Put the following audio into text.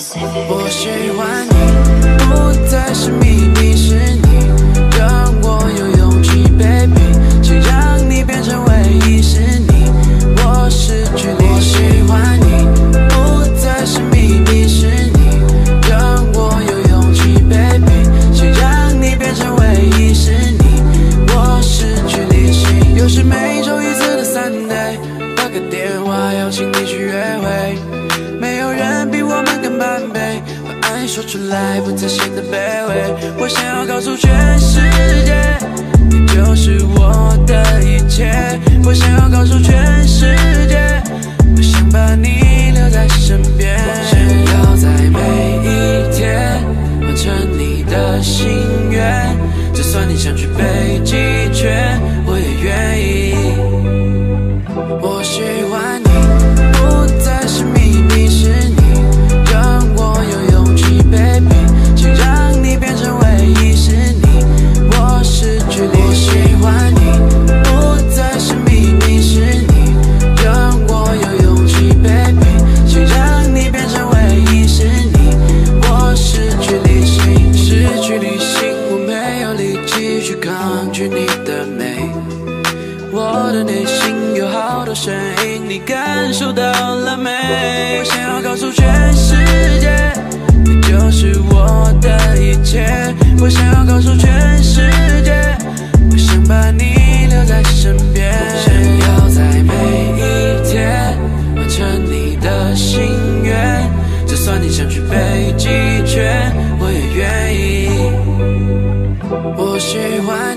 我喜欢你，不再是秘密，是你让我有勇气，baby，谁让你变成唯一，是你，我失去你。我喜欢你，不再是秘密，是你让我有勇气，baby，谁让你变成唯一，是你，我失去理性。又是每周一次的 Sunday，打个电话邀请你去约会，说出来不再显得卑微。我想要告诉全世界，你就是我的一切。我想要告诉全世界，我想把你留在身边，我想要在每一天完成你的心愿。就算你想去北极抗拒你的美。我的内心有好多声音，你感受到了没？我想要告诉全世界，你就是我的一切。我想要告诉全世界，我想把你留在身边，想要在每一天完成你的心愿。就算你想去北极圈，我也愿意。我喜欢，